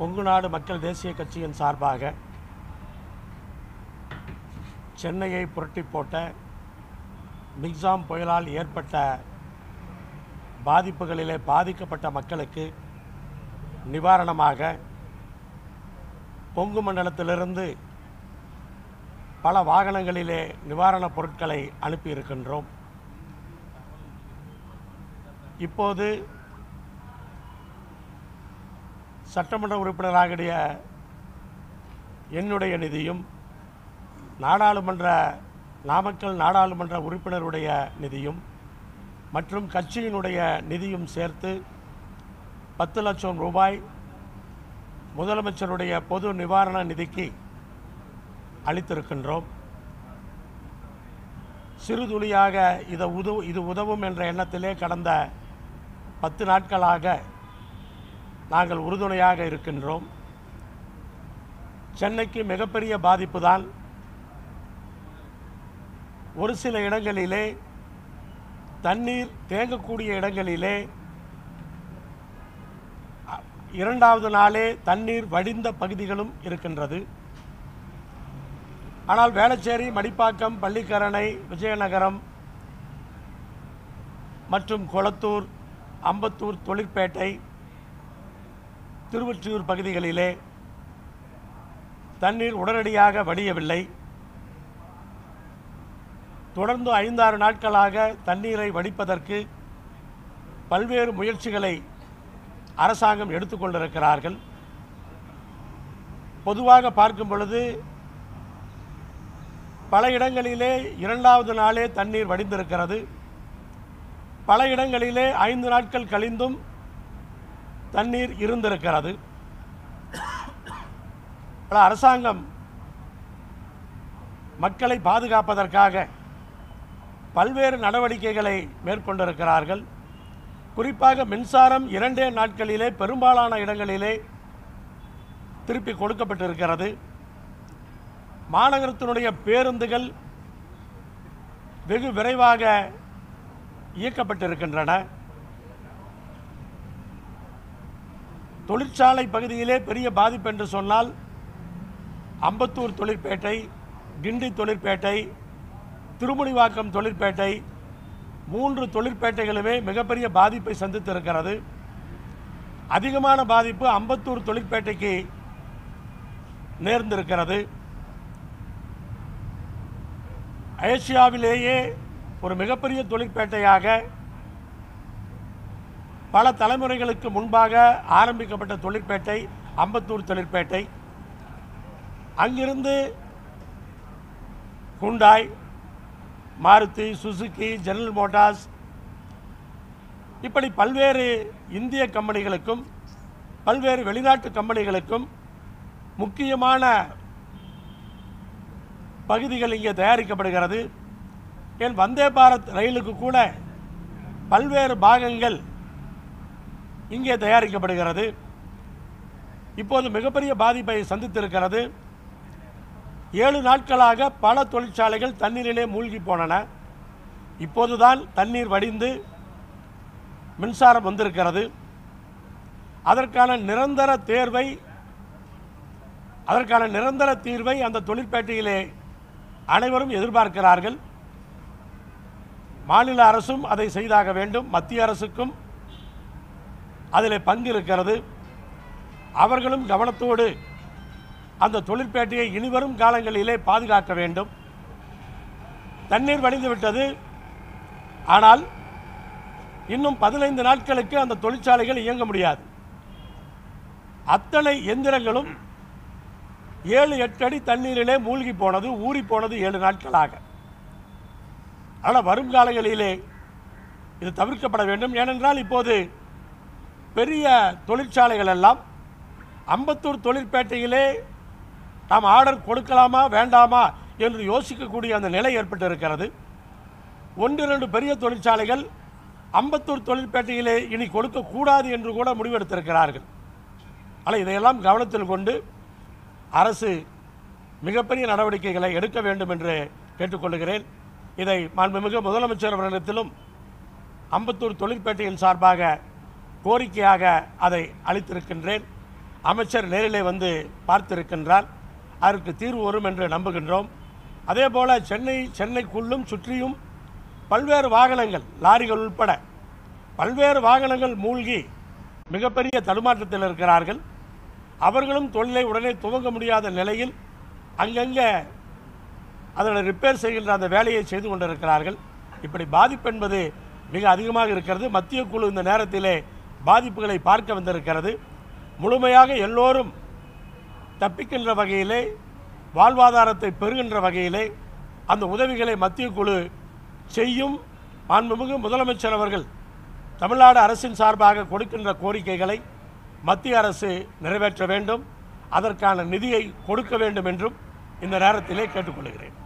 கொங்கு நாடு மக்கள் தேசிய கட்சியின் சார்பாக சென்னையை புரட்டி போட்ட மிக்ஸாம் புயலால் ஏற்பட்ட பாதிப்புகளிலே பாதிக்கப்பட்ட மக்களுக்கு நிவாரணமாக கொங்கு மண்டலத்திலிருந்து பல வாகனங்களிலே நிவாரணப் பொருட்களை அனுப்பியிருக்கின்றோம். இப்போது சட்டமன்ற உறுப்பினராகிய என்னுடைய நிதியும் நாடாளுமன்ற நாமக்கல் நாடாளுமன்ற உறுப்பினருடைய நிதியும் மற்றும் கட்சியினுடைய நிதியும் சேர்த்து பத்து லட்சம் ரூபாய் முதலமைச்சருடைய பொது நிவாரண நிதிக்கு அளித்திருக்கின்றோம். சிறுதுளியாக இதை உதவு இது உதவும் என்ற எண்ணத்திலே கடந்த பத்து நாட்களாக நாங்கள் உறுதுணையாக இருக்கின்றோம். சென்னைக்கு மிகப்பெரிய பாதிப்பு தான் ஒரு சில இடங்களிலே தண்ணீர் தேங்கக்கூடிய இடங்களிலே அ- இரண்டாவது நாளே தண்ணீர் வடிந்த பகுதிகளும் இருக்கின்றது. ஆனால் வேளச்சேரி மடிப்பாக்கம் பள்ளிக்கரணை விஜயநகரம் மற்றும் கொளத்தூர் அம்பத்தூர் தொழிற்பேட்டை திருவொற்றியூர் பகுதிகளிலே தண்ணீர் உடனடியாக வடியவில்லை. தொடர்ந்து ஐந்தாறு நாட்களாக தண்ணீரை வடிப்பதற்கு பல்வேறு முயற்சிகளை அரசாங்கம் எடுத்துக்கொண்டிருக்கிறார்கள் பொதுவாக பார்க்கும் பொழுது பல இடங்களிலே இரண்டாவது நாளே தண்ணீர் வடிந்திருக்கிறது. பல இடங்களிலே ஐந்து நாட்கள் கழிந்தும் தண்ணீர் இருந்திருக்கிறது. பல அரசாங்கம் மக்களை பாதுகாப்பதற்காக பல்வேறு நடவடிக்கைகளை மேற்கொண்டிருக்கிறார்கள். குறிப்பாக மின்சாரம் இரண்டே நாட்களிலே பெரும்பாலான இடங்களிலே திருப்பி கொடுக்கப்பட்டிருக்கிறது. மாநகரத்தினுடைய பேருந்துகள் வெகு விரைவாக இயக்கப்பட்டிருக்கின்றன. தொழிற்சாலை பகுதியிலே பெரிய பாதிப்பு என்று சொன்னால் அம்பத்தூர் தொழிற்பேட்டை கிண்டி தொழிற்பேட்டை திருமுனிவாக்கம் தொழிற்பேட்டை மூன்று தொழிற்பேட்டைகளுமே மிகப்பெரிய பாதிப்பை சந்தித்திருக்கிறது. அதிகமான பாதிப்பு அம்பத்தூர் தொழிற்பேட்டைக்கு நேர்ந்திருக்கிறது. ஏசியாவிலேயே ஒரு மிகப்பெரிய தொழிற்பேட்டையாக பல தலைமுறைகளுக்கு முன்பாக ஆரம்பிக்கப்பட்ட தொழிற்பேட்டை அம்பத்தூர் தொழிற்பேட்டை. அங்கிருந்து Hyundai Maruti Suzuki General Motors இப்படி பல்வேறு இந்திய கம்பெனிகளுக்கும் பல்வேறு வெளிநாட்டு கம்பெனிகளுக்கும் முக்கியமான பகுதிகள் இங்கே தயாரிக்கப்படுகிறது. ஏன் வந்தே பாரத் ரயிலுக்கு கூட பல்வேறு பாகங்கள் இங்கே தயாரிக்கப்படுகிறது. இப்போது மிகப்பெரிய பாதிப்பை சந்தித்திருக்கிறது. ஏழு நாட்களாக பல தொழிற்சாலைகள் தண்ணீரிலே மூழ்கி போனன. இப்போதுதான் தண்ணீர் வடிந்து மின்சாரம் வந்திருக்கிறது. அதற்கான நிரந்தர தேர்வை அதற்கான நிரந்தர தீர்வை அந்த தொழிற்பேட்டையிலே அனைவரும் எதிர்பார்க்கிறார்கள். மாநில அரசும் அதை செய்தாக வேண்டும். மத்திய அரசுக்கும் அதில் பங்கு இருக்கிறது அவர்களும் கவனத்தோடு அந்த தொழிற்பேட்டையை இனிவரும் காலங்களிலே பாதுகாக்க வேண்டும். தண்ணீர் வடிந்துவிட்டது. ஆனால் இன்னும் பதினைந்து நாட்களுக்கு அந்த தொழிற்சாலைகள் இயங்க முடியாது. அத்தனை எந்திரங்களும் ஏழு எட்டு அடி தண்ணீரிலே மூழ்கி போனது ஊறி போனது ஏழு நாட்களாக. ஆனால் வரும் காலங்களிலே இது தவிர்க்கப்பட வேண்டும். ஏனென்றால் இப்போது பெரிய தொழிற்சாலைகள் எல்லாம் அம்பத்தூர் தொழிற்பேட்டையிலே நாம் ஆர்டர் கொடுக்கலாமா வேண்டாமா என்று யோசிக்கக்கூடிய அந்த நிலை ஏற்பட்டு இருக்கிறது ஒன்று இரண்டு பெரிய தொழிற்சாலைகள் அம்பத்தூர் தொழிற்பேட்டையிலே இனி கொடுக்கக்கூடாது என்று கூட முடிவெடுத்திருக்கிறார்கள். ஆனால் இதையெல்லாம் கவனத்தில் கொண்டு அரசு மிகப்பெரிய நடவடிக்கைகளை எடுக்க வேண்டும் என்று கேட்டுக்கொள்கிறேன். இதை மாண்புமிகு முதலமைச்சர் அவர்களிடத்திலும் அம்பத்தூர் தொழிற்பேட்டையின் சார்பாக கோரிக்கையாக அதை அளித்திருக்கின்றேன். அமைச்சர் நேரிலே வந்து பார்த்திருக்கின்றார். அதற்கு தீர்வு வரும் என்று நம்புகின்றோம். அதே போல் சென்னை சென்னைக்குள்ளும் சுற்றியும் பல்வேறு வாகனங்கள் லாரிகள் உட்பட பல்வேறு வாகனங்கள் மூழ்கி மிகப்பெரிய தடுமாற்றத்தில் இருக்கிறார்கள். அவர்களும் தொழிலை உடனே துவங்க முடியாத நிலையில் அங்கங்கே அதனை ரிப்பேர் செய்கின்ற அந்த வேலையை செய்து கொண்டிருக்கிறார்கள். இப்படி பாதிப்பு என்பது மிக அதிகமாக இருக்கிறது. மத்திய குழு இந்த நேரத்திலே பாதிப்புகளை பார்க்க வந்திருக்கிறது. முழுமையாக எல்லோரும் தப்பிக்கின்ற வகையிலே வாழ்வாதாரத்தை பெறுகின்ற வகையிலே அந்த உதவிகளை மத்திய குழு செய்யும் மாண்புமிகு முதலமைச்சர் அவர்கள் தமிழ்நாடு அரசின் சார்பாக கொடுக்கின்ற கோரிக்கைகளை மத்திய அரசு நிறைவேற்ற வேண்டும். அதற்கான நிதியை கொடுக்க வேண்டும் என்றும் இந்த நேரத்திலே கேட்டுக்கொள்கிறேன்.